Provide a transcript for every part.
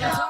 Bang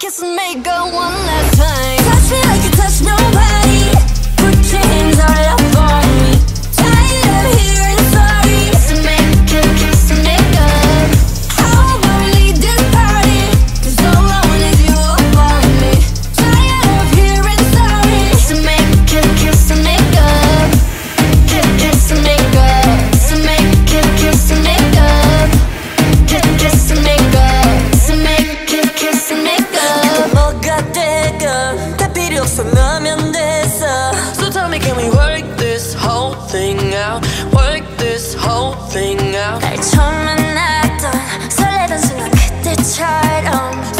Kiss and make up one last work this whole thing out. 날 처음 만났던 설레던 순간 그때처럼.